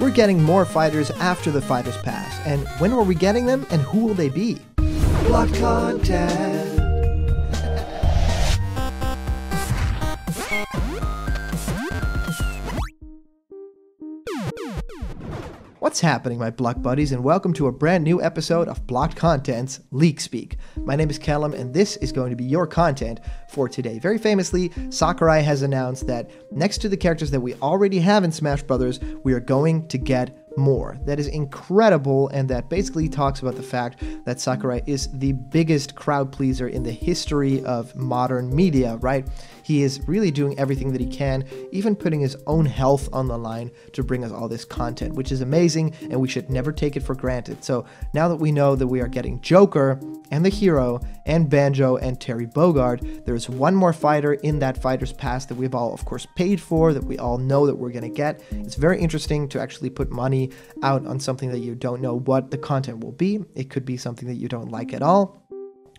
We're getting more fighters after the Fighters Pass, and when are we getting them, and who will they be? Block content. What's happening, my Block buddies, and welcome to a brand new episode of Blocked Content's Leak Speak. My name is Callum, and this is going to be your content for today. Very famously, Sakurai has announced that next to the characters that we already have in Smash Brothers, we are going to get more. That is incredible, and that basically talks about the fact that Sakurai is the biggest crowd pleaser in the history of modern media, right? He is really doing everything that he can, even putting his own health on the line to bring us all this content, which is amazing, and we should never take it for granted. So now that we know that we are getting Joker and the hero and Banjo and Terry Bogard, there's one more fighter in that fighter's pass that we've all, of course, paid for, that we all know that we're going to get. It's very interesting to actually put money out on something that you don't know what the content will be. It could be something that you don't like at all.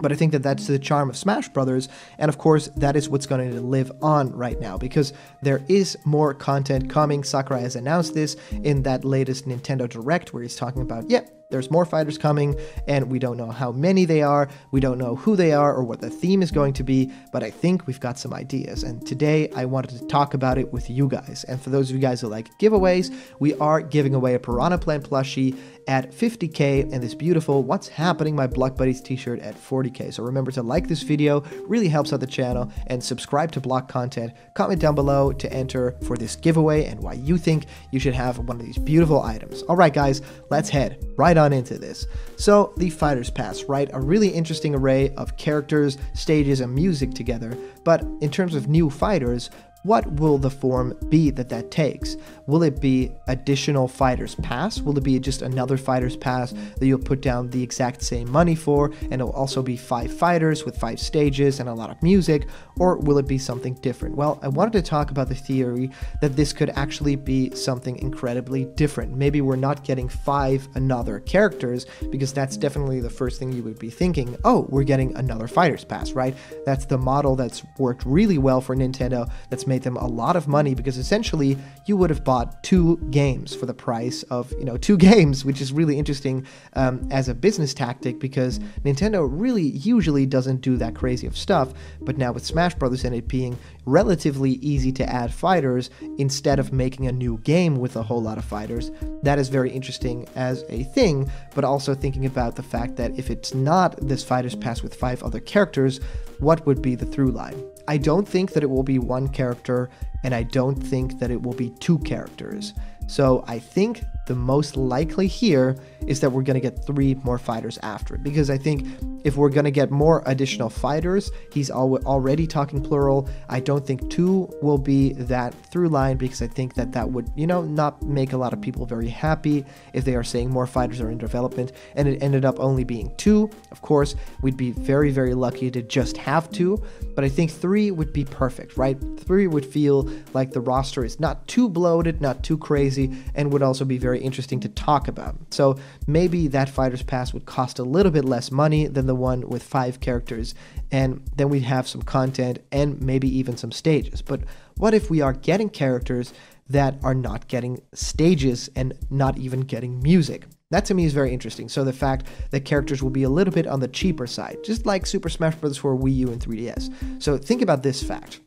But I think that that's the charm of Smash Brothers, and of course, that is what's going to live on right now because there is more content coming. Sakurai has announced this in that latest Nintendo Direct, where he's talking about, yeah, there's more fighters coming, and we don't know how many they are, we don't know who they are, or what the theme is going to be, but I think we've got some ideas. And today I wanted to talk about it with you guys. And for those of you guys who like giveaways, we are giving away a Piranha Plant plushie at 50k and this beautiful What's Happening My Block Buddies t-shirt at 40k. So remember to like this video, really helps out the channel, and subscribe to Block Content. Comment down below to enter for this giveaway and why you think you should have one of these beautiful items. All right, guys, let's head right on into this. So the Fighters Pass, right? A really interesting array of characters, stages, and music together. But in terms of new fighters, what will the form be that that takes? Will it be additional fighters pass? Will it be just another fighters pass that you'll put down the exact same money for and it'll also be five fighters with five stages and a lot of music? Or will it be something different? Well, I wanted to talk about the theory that this could actually be something incredibly different. Maybe we're not getting five another characters because that's definitely the first thing you would be thinking. Oh, we're getting another fighters pass, right? That's the model that's worked really well for Nintendo. That's made them a lot of money because essentially you would have bought two games for the price of you know two games, which is really interesting um, as a business tactic because Nintendo really usually doesn't do that crazy of stuff. But now with Smash Brothers and it being relatively easy to add fighters instead of making a new game with a whole lot of fighters, that is very interesting as a thing. But also thinking about the fact that if it's not this fighters pass with five other characters, what would be the through line? I don't think that it will be one character, and I don't think that it will be two characters. So I think the most likely here is that we're going to get three more fighters after it. Because I think if we're going to get more additional fighters, he's al- already talking plural. I don't think two will be that through line because I think that that would, you know, not make a lot of people very happy if they are saying more fighters are in development. And it ended up only being two. Of course, we'd be very, very lucky to just have two. But I think three would be perfect, right? Three would feel like the roster is not too bloated, not too crazy, and would also be very interesting to talk about. So maybe that Fighter's Pass would cost a little bit less money than the one with five characters, and then we'd have some content and maybe even some stages. But what if we are getting characters that are not getting stages and not even getting music? That to me is very interesting. So the fact that characters will be a little bit on the cheaper side, just like Super Smash Bros. for Wii U and 3DS. So think about this fact.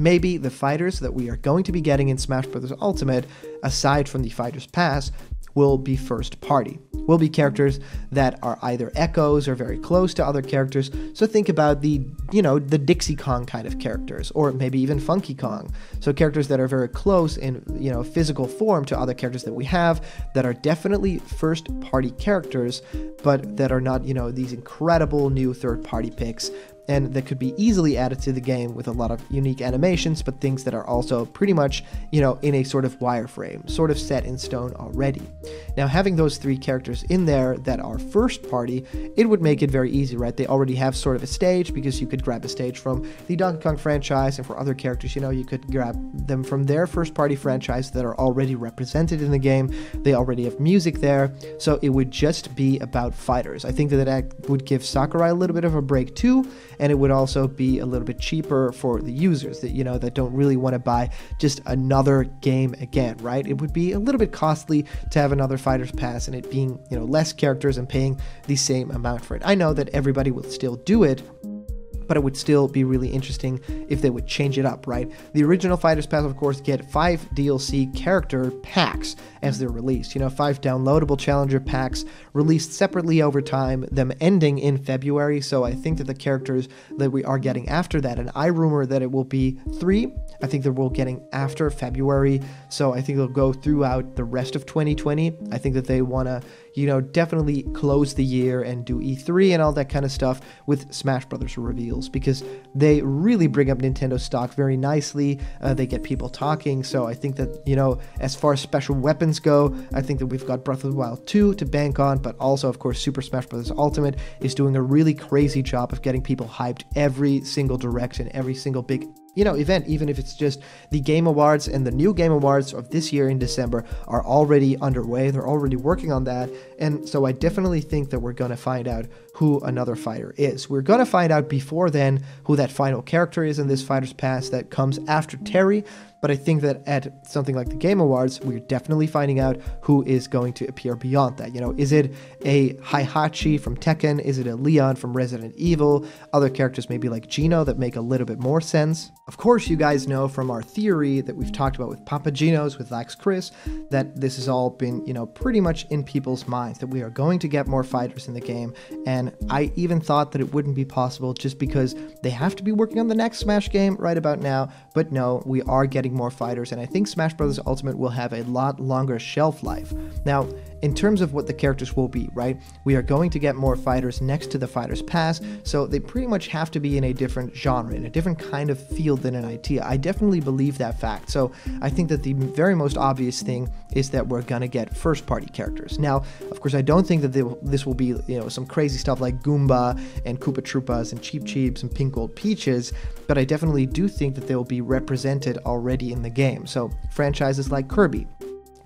Maybe the fighters that we are going to be getting in Smash Bros. Ultimate, aside from the Fighters Pass, will be first party. Will be characters that are either echoes or very close to other characters. So think about the, you know, the Dixie Kong kind of characters, or maybe even Funky Kong. So characters that are very close in, you know, physical form to other characters that we have that are definitely first party characters, but that are not, you know, these incredible new third party picks and that could be easily added to the game with a lot of unique animations, but things that are also pretty much, you know, in a sort of wireframe, sort of set in stone already. Now, having those three characters in there that are first party, it would make it very easy, right? They already have sort of a stage because you could grab a stage from the Donkey Kong franchise, and for other characters, you know, you could grab them from their first party franchise that are already represented in the game. They already have music there, so it would just be about fighters. I think that that would give Sakurai a little bit of a break too, and it would also be a little bit cheaper for the users that you know that don't really want to buy just another game again, right? It would be a little bit costly to have another Fighters Pass and it being, you know, less characters and paying the same amount for it. I know that everybody will still do it, but it would still be really interesting if they would change it up, right? The original Fighters Pass, of course, get five DLC character packs as they're released. You know, five downloadable challenger packs released separately over time, them ending in February. So I think that the characters that we are getting after that, and I rumor that it will be three. I think that we're getting after February. So I think they'll go throughout the rest of 2020. I think that they want to you know, definitely close the year and do E3 and all that kind of stuff with Smash Brothers reveals because they really bring up Nintendo stock very nicely. Uh, they get people talking. So I think that, you know, as far as special weapons go, I think that we've got Breath of the Wild 2 to bank on, but also, of course, Super Smash Bros. Ultimate is doing a really crazy job of getting people hyped every single direction, every single big you know, event, even if it's just the Game Awards and the new Game Awards of this year in December are already underway. They're already working on that. And so I definitely think that we're going to find out who another fighter is. We're going to find out before then who that final character is in this Fighter's Pass that comes after Terry. But I think that at something like the Game Awards, we're definitely finding out who is going to appear beyond that. You know, is it a Heihachi from Tekken? Is it a Leon from Resident Evil? Other characters maybe like Geno that make a little bit more sense. Of course, you guys know from our theory that we've talked about with Papagenos, with Lax Chris, that this has all been, you know, pretty much in people's minds that we are going to get more fighters in the game. And I even thought that it wouldn't be possible just because they have to be working on the next Smash game right about now. But no, we are getting more fighters, and I think Smash Bros. Ultimate will have a lot longer shelf life. Now, in terms of what the characters will be, right? We are going to get more fighters next to the Fighters Pass, so they pretty much have to be in a different genre, in a different kind of field than an IT. I definitely believe that fact. So I think that the very most obvious thing is that we're gonna get first party characters. Now, of course, I don't think that this will be, you know, some crazy stuff like Goomba and Koopa Troopas and Cheep Cheeps and Pink Gold Peaches, but I definitely do think that they will be represented already in the game. So franchises like Kirby,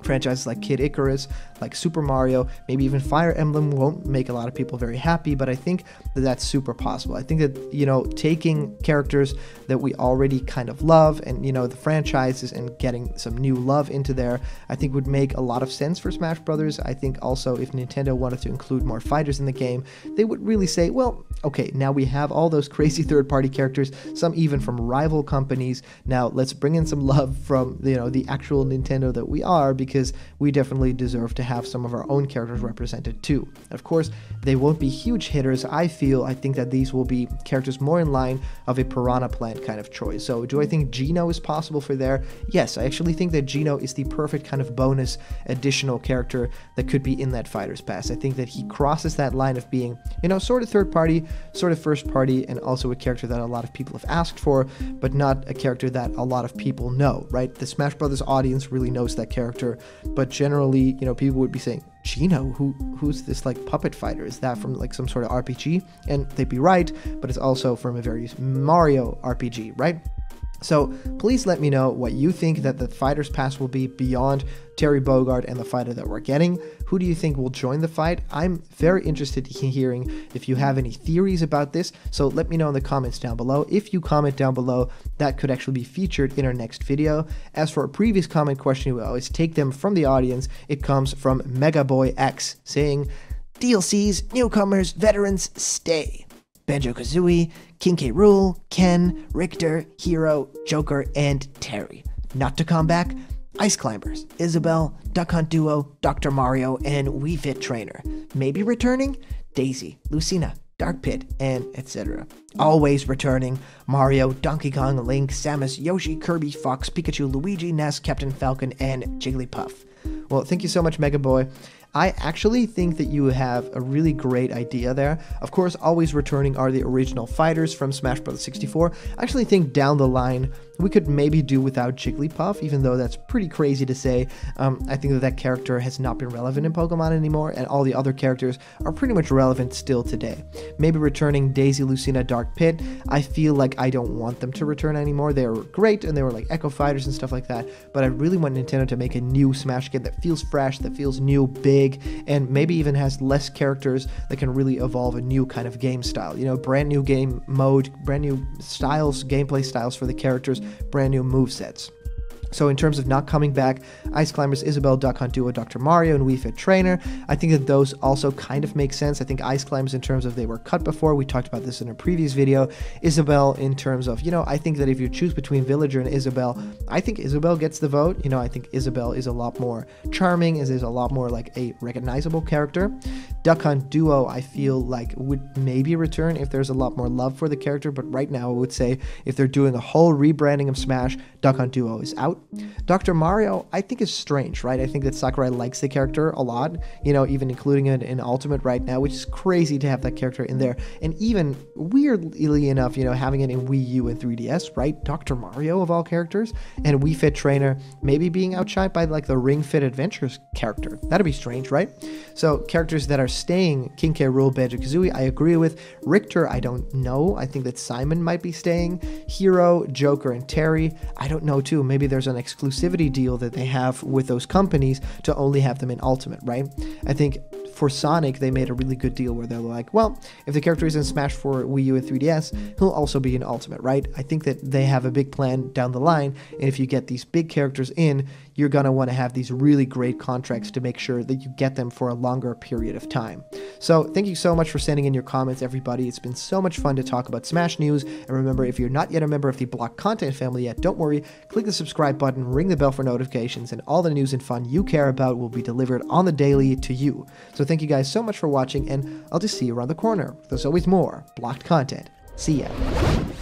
franchises like Kid Icarus, like Super Mario, maybe even Fire Emblem won't make a lot of people very happy, but I think that that's super possible. I think that, you know, taking characters that we already kind of love and, you know, the franchises and getting some new love into there, I think would make a lot of sense for Smash Brothers. I think also if Nintendo wanted to include more fighters in the game, they would really say, well, okay, now we have all those crazy third party characters, some even from rival companies. Now let's bring in some love from, you know, the actual Nintendo that we are because we definitely deserve to have some of our own characters represented too. Of course, they won't be huge hitters. I feel I think that these will be characters more in line of a Piranha Plant kind of choice. So, do I think Geno is possible for there? Yes, I actually think that Geno is the perfect kind of bonus additional character that could be in that Fighter's Pass. I think that he crosses that line of being, you know, sort of third party, sort of first party, and also a character that a lot of people have asked for, but not a character that a lot of people know, right? The Smash Brothers audience really knows that character, but generally, you know, people would be saying, Geno, who who's this like puppet fighter? Is that from like some sort of RPG? And they'd be right, but it's also from a very Mario RPG, right? So please let me know what you think that the Fighter's Pass will be beyond Terry Bogard and the fighter that we're getting. Who do you think will join the fight? I'm very interested in hearing if you have any theories about this. So let me know in the comments down below. If you comment down below, that could actually be featured in our next video. As for a previous comment question, we always take them from the audience. It comes from Megaboy X saying, DLCs, newcomers, veterans, stay. Banjo Kazooie, King K. Rool, Ken, Richter, Hero, Joker, and Terry. Not to come back, Ice Climbers, Isabelle, Duck Hunt Duo, Dr. Mario, and Wii Fit Trainer. Maybe returning Daisy, Lucina, Dark Pit, and etc. Always returning Mario, Donkey Kong, Link, Samus, Yoshi, Kirby, Fox, Pikachu, Luigi, Ness, Captain Falcon, and Jigglypuff. Well, thank you so much, Mega Boy. I actually think that you have a really great idea there. Of course, always returning are the original fighters from Smash Bros. 64. I actually think down the line we could maybe do without Jigglypuff, even though that's pretty crazy to say. Um, I think that that character has not been relevant in Pokemon anymore, and all the other characters are pretty much relevant still today. Maybe returning Daisy, Lucina, Dark Pit. I feel like I don't want them to return anymore. They were great, and they were like Echo Fighters and stuff like that, but I really want Nintendo to make a new Smash game that feels fresh, that feels new, big, big and maybe even has less characters that can really evolve a new kind of game style. You know, brand new game mode, brand new styles, gameplay styles for the characters, brand new move sets. So in terms of not coming back, Ice Climbers, Isabelle, Duck Hunt Duo, Dr. Mario, and Wii Fit Trainer, I think that those also kind of make sense. I think Ice Climbers in terms of they were cut before, we talked about this in a previous video. Isabelle in terms of, you know, I think that if you choose between Villager and Isabelle, I think Isabelle gets the vote. You know, I think Isabelle is a lot more charming, is, is a lot more like a recognizable character. Duck Hunt Duo, I feel like would maybe return if there's a lot more love for the character, but right now I would say if they're doing a whole rebranding of Smash, Duck Hunt Duo is out. Dr. Mario, I think is strange, right? I think that Sakurai likes the character a lot, you know, even including it in Ultimate right now, which is crazy to have that character in there. And even weirdly enough, you know, having it in Wii U and 3DS, right? Dr. Mario of all characters, and Wii Fit Trainer maybe being outshined by like the Ring Fit Adventures character. That'd be strange, right? So characters that are staying, King. Rool, Banjo Kazooie, I agree with. Richter, I don't know. I think that Simon might be staying. Hero, Joker, and Terry, I don't know too. Maybe there's an exclusivity deal that they have with those companies to only have them in Ultimate, right? I think for Sonic, they made a really good deal where they're like, well, if the character is in Smash for Wii U and 3DS, he'll also be in Ultimate, right? I think that they have a big plan down the line, and if you get these big characters in, you're going to want to have these really great contracts to make sure that you get them for a longer period of time. So, thank you so much for sending in your comments, everybody. It's been so much fun to talk about Smash news. And remember, if you're not yet a member of the Block Content family yet, don't worry. Click the subscribe button, ring the bell for notifications, and all the news and fun you care about will be delivered on the daily to you. So, thank you guys so much for watching, and I'll just see you around the corner. There's always more blocked content. See ya.